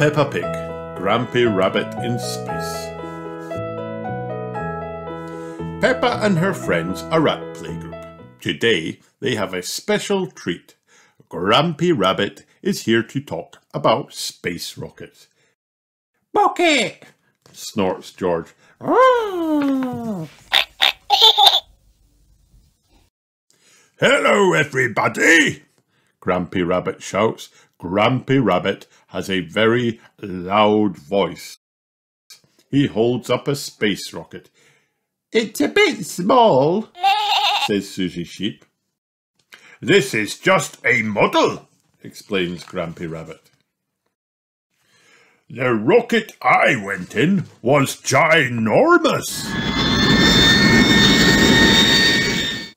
Peppa Pig, Grampy Rabbit in Space. Peppa and her friends are at playgroup. Today they have a special treat. Grampy Rabbit is here to talk about space rockets. Bucket! Snorts George. Ah! Hello, everybody! Grampy Rabbit shouts. Grampy Rabbit has a very loud voice. He holds up a space rocket. It's a bit small, says Susie Sheep. This is just a model, explains Grampy Rabbit. The rocket I went in was ginormous.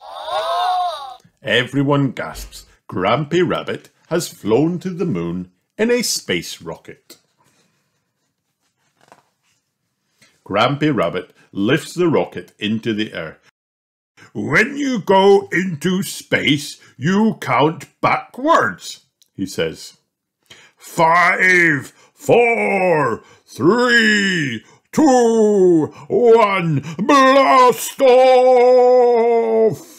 Oh. Everyone gasps. Grampy Rabbit has flown to the moon in a space rocket. Grampy Rabbit lifts the rocket into the air. When you go into space, you count backwards, he says. Five, four, three, two, one, blast off!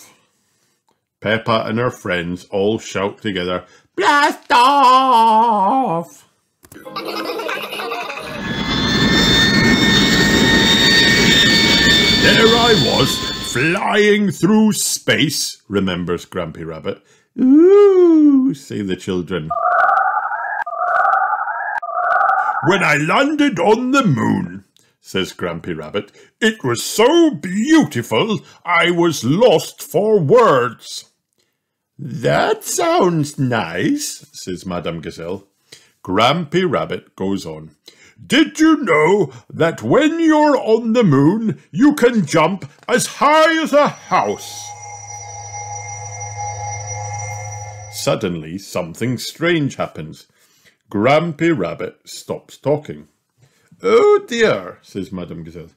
Peppa and her friends all shout together, Blast off! there I was, flying through space, remembers Grampy Rabbit. Ooh, say the children. When I landed on the moon, says Grampy Rabbit, it was so beautiful I was lost for words. That sounds nice, says Madame Gazelle. Grampy Rabbit goes on. Did you know that when you're on the moon, you can jump as high as a house? Suddenly, something strange happens. Grampy Rabbit stops talking. Oh dear, says Madame Gazelle.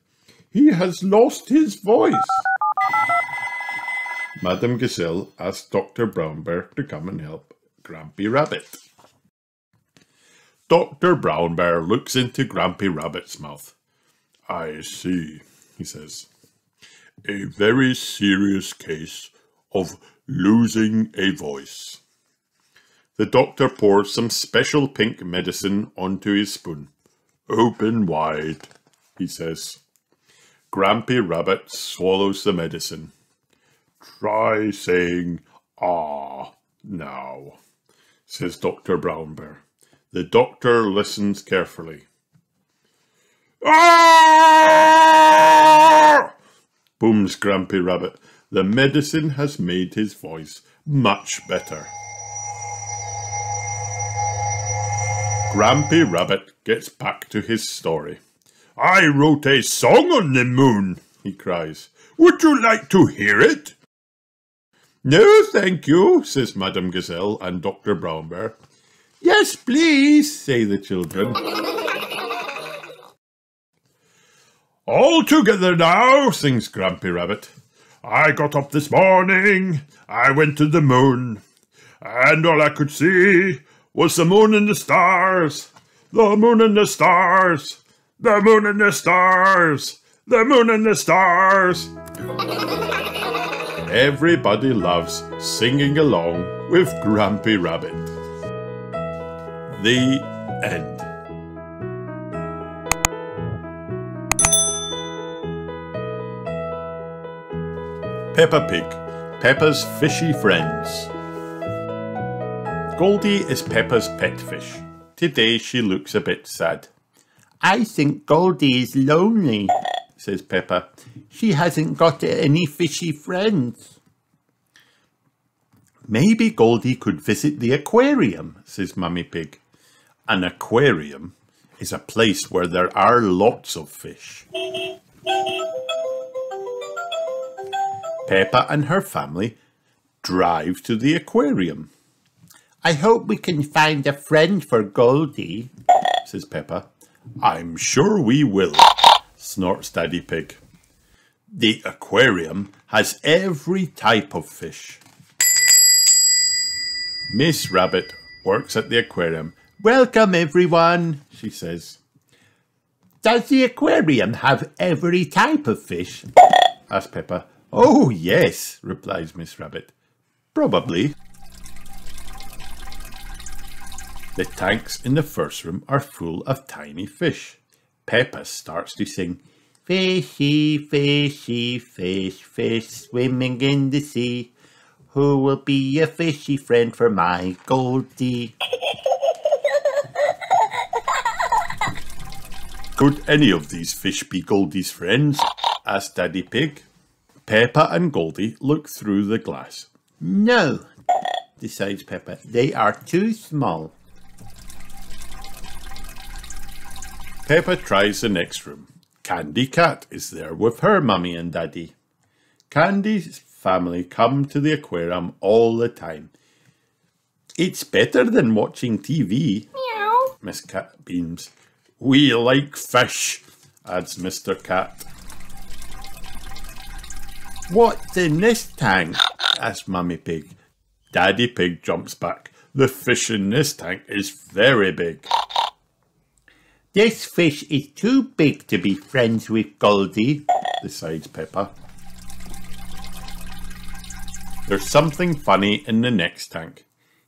He has lost his voice. Madame Gazelle asked Dr. Brown Bear to come and help Grampy Rabbit. Dr. Brown Bear looks into Grampy Rabbit's mouth. I see, he says. A very serious case of losing a voice. The doctor pours some special pink medicine onto his spoon. Open wide, he says. Grampy Rabbit swallows the medicine. Try saying ah now, says Dr. Brown Bear. The doctor listens carefully. Ah! booms Grampy Rabbit. The medicine has made his voice much better. Grampy Rabbit gets back to his story. I wrote a song on the moon, he cries. Would you like to hear it? No, thank you, says Madame Gazelle and Dr. Brown Bear. Yes, please, say the children. All together now, sings Grampy Rabbit. I got up this morning, I went to the moon, and all I could see was the moon and the stars, the moon and the stars, the moon and the stars, the moon and the stars. Everybody loves singing along with Grampy Rabbit. The end. Peppa Pig, Peppa's fishy friends. Goldie is Peppa's pet fish. Today she looks a bit sad. I think Goldie is lonely, says Peppa. She hasn't got any fishy friends. Maybe Goldie could visit the aquarium, says Mummy Pig. An aquarium is a place where there are lots of fish. Peppa and her family drive to the aquarium. I hope we can find a friend for Goldie, says Peppa. I'm sure we will, snorts Daddy Pig. The aquarium has every type of fish. Miss Rabbit works at the aquarium Welcome, everyone, she says. Does the aquarium have every type of fish? asks Peppa. Oh, yes, replies Miss Rabbit. Probably. The tanks in the first room are full of tiny fish. Peppa starts to sing, Fishy, fishy, fish, fish swimming in the sea. Who will be a fishy friend for my Goldie? Could any of these fish be Goldie's friends? asked Daddy Pig. Peppa and Goldie look through the glass. No, decides Peppa. They are too small. Peppa tries the next room. Candy Cat is there with her mummy and daddy. Candy's family come to the aquarium all the time. It's better than watching TV, Meow. Miss Cat beams. We like fish, adds Mr. Cat. What's in this tank? asks Mummy Pig. Daddy Pig jumps back. The fish in this tank is very big. This fish is too big to be friends with Goldie, decides Peppa. There's something funny in the next tank,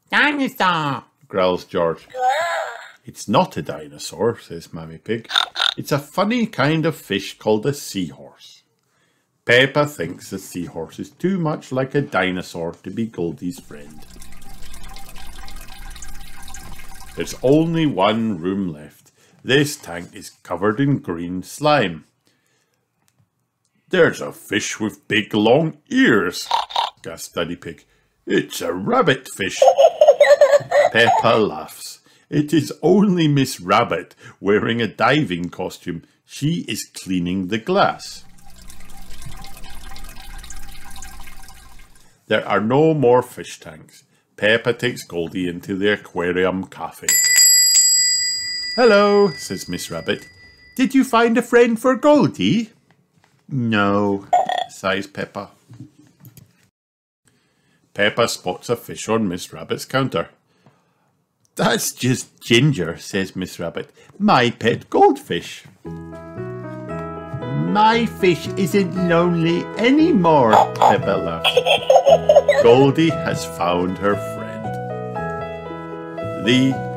Dinosaur! growls George. It's not a dinosaur, says Mammy Pig. It's a funny kind of fish called a seahorse. Peppa thinks the seahorse is too much like a dinosaur to be Goldie's friend. There's only one room left. This tank is covered in green slime. There's a fish with big long ears, gasped Daddy Pig. It's a rabbit fish. Peppa laughs. It is only Miss Rabbit wearing a diving costume. She is cleaning the glass. There are no more fish tanks. Peppa takes Goldie into the aquarium cafe. Hello, says Miss Rabbit. Did you find a friend for Goldie? No, sighs Peppa. Peppa spots a fish on Miss Rabbit's counter. that's just Ginger, says Miss Rabbit. My pet goldfish. My fish isn't lonely anymore, Peppa laughs. Goldie has found her friend. The.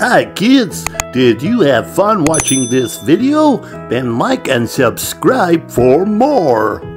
Hi kids, did you have fun watching this video? Then like and subscribe for more.